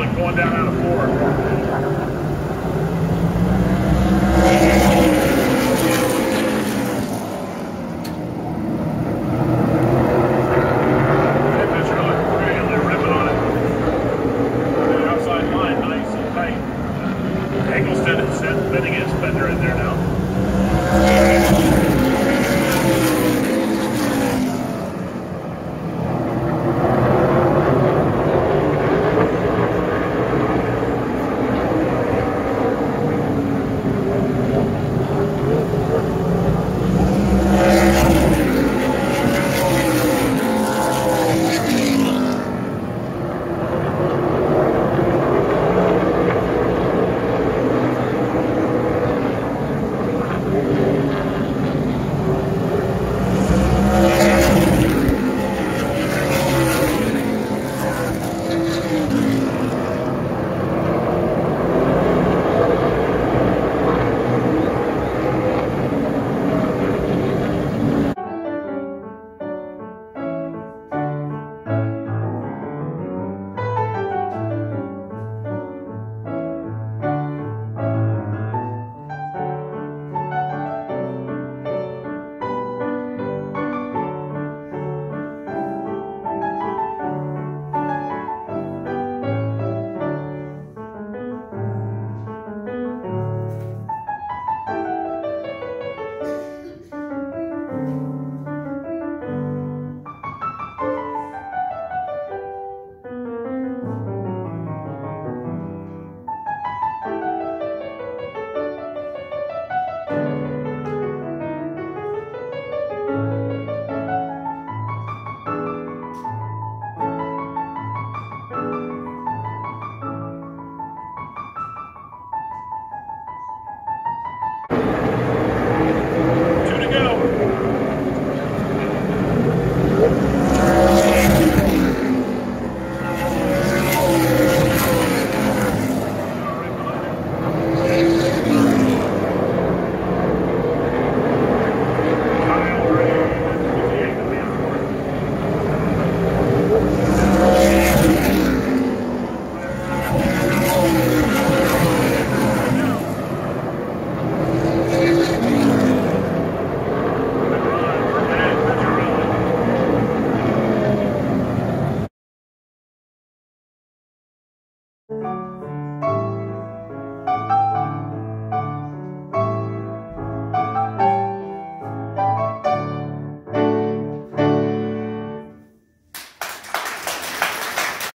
Cleveland going down out of four.